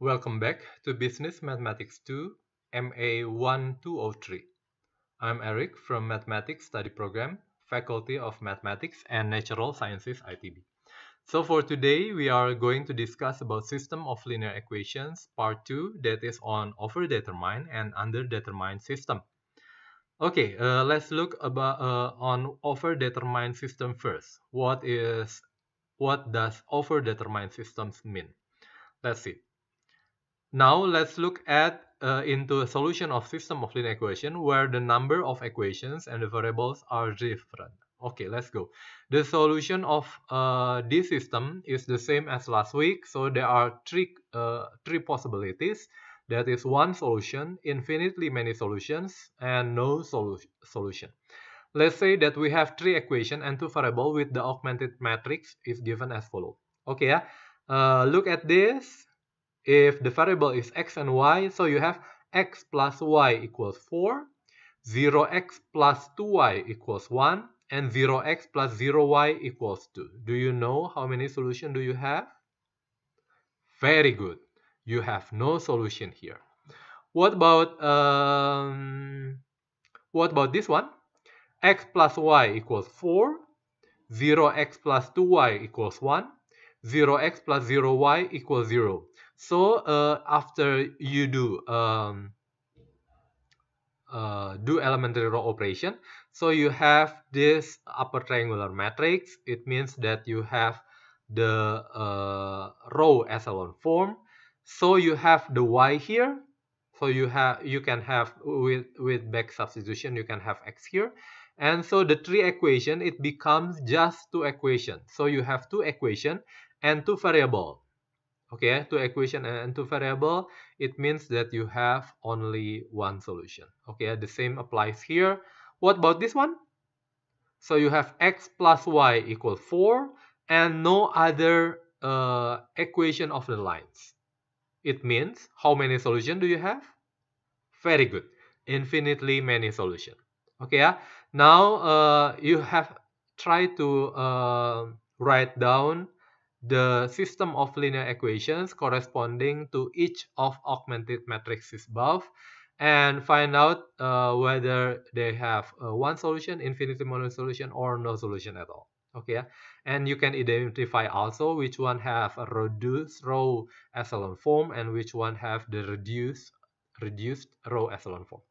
Welcome back to Business Mathematics 2, MA 1203. I'm Eric from Mathematics Study Program, Faculty of Mathematics and Natural Sciences ITB. So for today, we are going to discuss about system of linear equations, part 2, that is on overdetermined and underdetermined system. Okay, uh, let's look about uh, on overdetermined system first. What is what does overdetermined systems mean? Let's see. Now let's look at uh, into a solution of system of linear equation where the number of equations and the variables are different. Okay, let's go. The solution of uh, this system is the same as last week. So there are three, uh, three possibilities. That is one solution, infinitely many solutions, and no solu solution. Let's say that we have three equations and two variables with the augmented matrix is given as follows. Okay, yeah. Uh, look at this if the variable is x and y, so you have x plus y equals 4, 0x plus 2y equals 1, and 0x plus 0y equals 2. Do you know how many solutions do you have? Very good. You have no solution here. What about um, what about this one? x plus y equals 4, 0x plus 2y equals 1, 0x plus 0y equals 0. So uh, after you do um, uh, do elementary row operation, so you have this upper triangular matrix. It means that you have the uh, row echelon form. So you have the y here. So you have you can have with with back substitution you can have x here. And so the three equation it becomes just two equation. So you have two equation and two variable okay two equation and two variable it means that you have only one solution. Okay the same applies here. What about this one? So you have x plus y equal 4 and no other uh, equation of the lines. It means how many solution do you have? Very good. Infinitely many solution. Okay yeah? now uh, you have tried to uh, write down the system of linear equations corresponding to each of augmented matrices above and find out uh, whether they have uh, one solution, infinitesimal solution, or no solution at all. Okay, and you can identify also which one have a reduced row echelon form and which one have the reduced reduced row echelon form.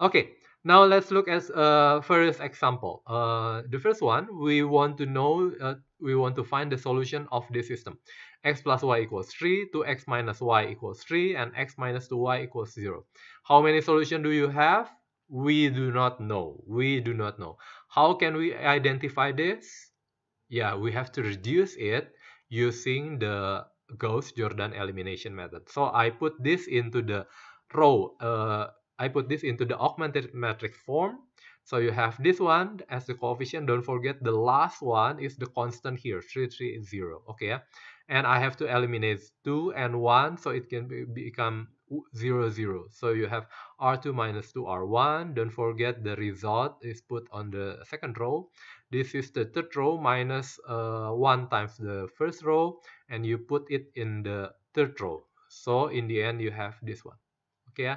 Okay, now let's look at uh, first example. Uh, the first one, we want to know, uh, we want to find the solution of this system. x plus y equals 3, 2x minus y equals 3, and x minus 2y equals 0. How many solutions do you have? We do not know. We do not know. How can we identify this? Yeah, we have to reduce it using the Gauss-Jordan elimination method. So I put this into the row uh, I put this into the augmented matrix form. So you have this one as the coefficient. Don't forget the last one is the constant here, 330. Okay. And I have to eliminate 2 and 1 so it can be, become 0, 0. So you have R2 minus 2 R1. Don't forget the result is put on the second row. This is the third row minus, uh, 1 times the first row. And you put it in the third row. So in the end you have this one. Okay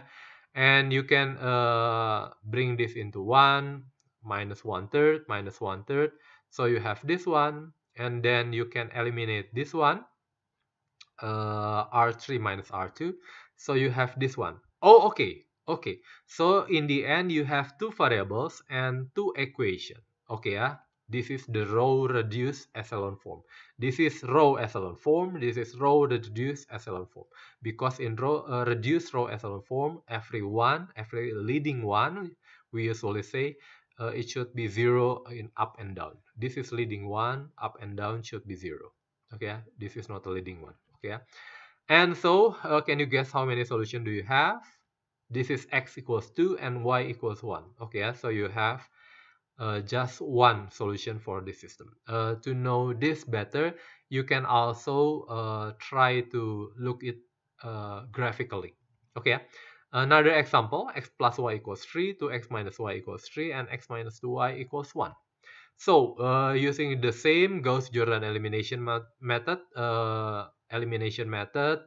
and you can uh, bring this into 1 minus 1 third minus 1 third. So you have this one and then you can eliminate this one uh, r3 minus r2 so you have this one. Oh, okay okay. So in the end you have two variables and two equation okay yeah this is the row reduced echelon form. This is row echelon form. This is row reduced echelon form. Because in row uh, reduced row echelon form, every one, every leading one, we usually say uh, it should be zero in up and down. This is leading one, up and down should be zero. Okay, this is not a leading one. Okay, and so uh, can you guess how many solutions do you have? This is x equals 2 and y equals 1. Okay, so you have uh, just one solution for this system. Uh, to know this better, you can also uh, try to look it uh, graphically. Okay, another example, x plus y equals 3 to x minus y equals 3 and x minus 2y equals 1. So, uh, using the same Gauss-Jordan elimination method, elimination method,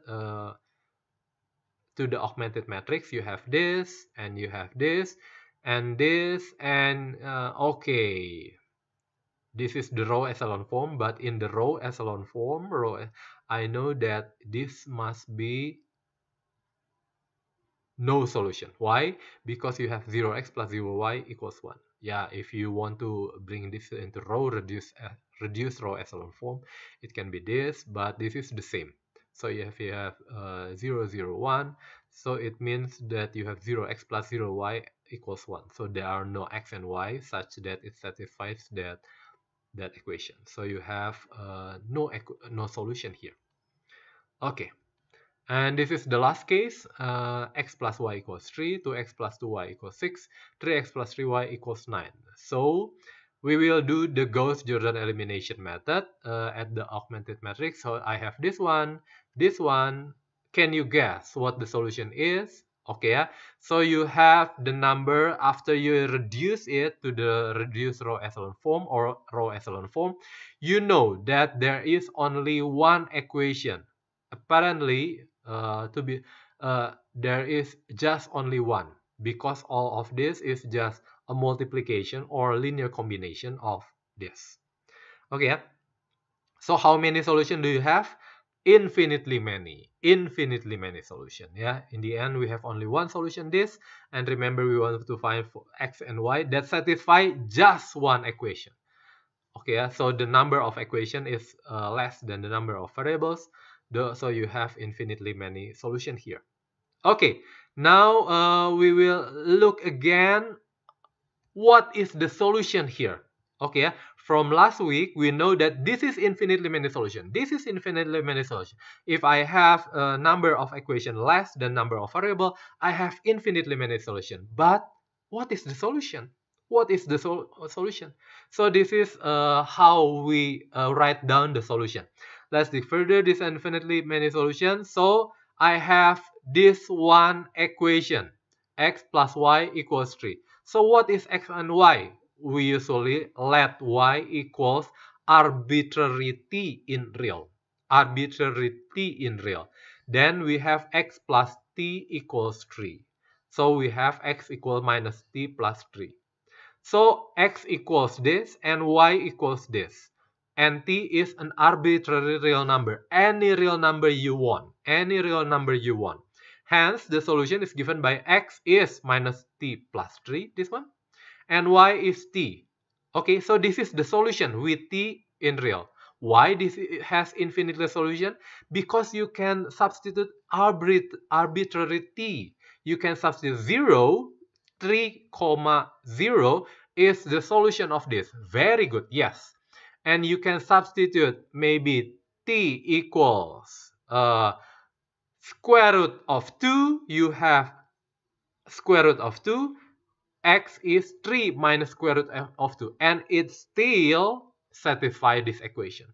to the augmented matrix, you have this, and you have this, and this, and uh, okay. This is the row echelon form, but in the row echelon form, row, I know that this must be no solution. Why? Because you have 0x plus 0y equals 1. Yeah, if you want to bring this into row reduce uh, reduced row echelon form, it can be this, but this is the same. So if you have uh, 0, 0, 1, so it means that you have 0x plus 0y equals 1. So there are no x and y such that it satisfies that that equation. So you have uh, no no solution here. Okay, and this is the last case, uh, x plus y equals 3, 2x plus 2y equals 6, 3x plus 3y equals 9. So we will do the Gauss-Jordan elimination method uh, at the augmented matrix. So I have this one, this one. Can you guess what the solution is? Okay, so you have the number after you reduce it to the reduced row echelon form or row echelon form. You know that there is only one equation. Apparently, uh, to be uh, there is just only one because all of this is just a multiplication or linear combination of this okay so how many solutions do you have infinitely many infinitely many solution yeah? In the end we have only one solution this and remember we want to find x and y that satisfy just one equation. Okay yeah? so the number of equation is uh, less than the number of variables the, so you have infinitely many solution here. Okay now uh, we will look again what is the solution here okay from last week we know that this is infinitely many solution. This is infinitely many solution. If i have a number of equation less than number of variable i have infinitely many solution. But what is the solution? What is the sol solution? So this is uh, how we uh, write down the solution. Let's dig further. This infinitely many solutions so i have this one equation. X plus y equals 3 so what is x and y we usually let y equals arbitrary t in real. Arbitrary t in real. Then we have x plus t equals 3 so we have x equals minus t plus 3 so x equals this and y equals this. And t is an arbitrary real number. Any real number you want. Any real number you want. Hence the solution is given by x is minus t plus 3 this one and y is t? Okay so this is the solution with t in real. Why this has infinite solution because you can substitute arbit arbitrary t. You can substitute 0 3 comma 0 is the solution of this. Very good yes. And you can substitute maybe t equals uh, square root of 2 you have square root of 2 x is 3 minus square root of 2 and it still satisfy this equation.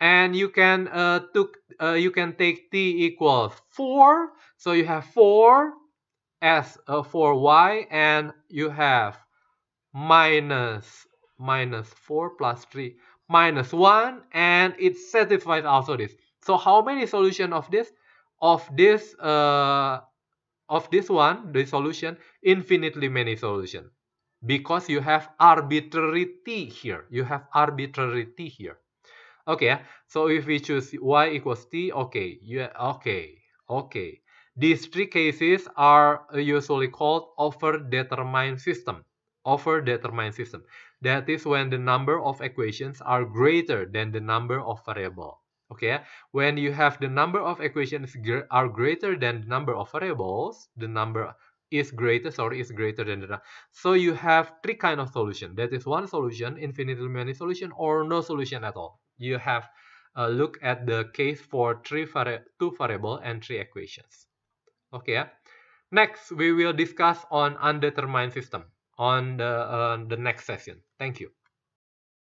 And you can uh, took uh, you can take t equals 4 so you have 4 as uh, 4y and you have minus minus 4 plus 3 minus 1 and it satisfies also this. So how many solution of this of this uh, of this one the solution infinitely many solution because you have arbitrary t here. You have arbitrary t here. Okay so if we choose y equals t okay yeah okay okay. These three cases are usually called over determined system. Over determined system. That is when the number of equations are greater than the number of variable. Okay, when you have the number of equations are greater than the number of variables, the number is greater, sorry, is greater than the So you have three kind of solution. That is one solution, infinitely many solution, or no solution at all. You have a look at the case for three vari two variable and three equations. Okay. Next, we will discuss on undetermined system on the, uh, the next session. Thank you.